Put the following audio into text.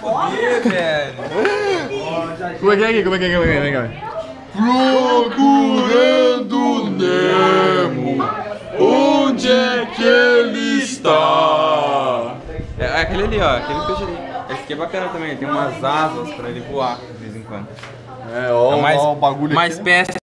Como é que é aqui? Como é que é? Como é que é? Vem cá. Procurando Nemo, onde é que ele está? É, é, aquele ali, ó. Aquele peixe ali. Esse aqui é bacana também. Tem umas asas pra ele voar de vez em quando. É, ó, É mais, ó o bagulho mais aqui.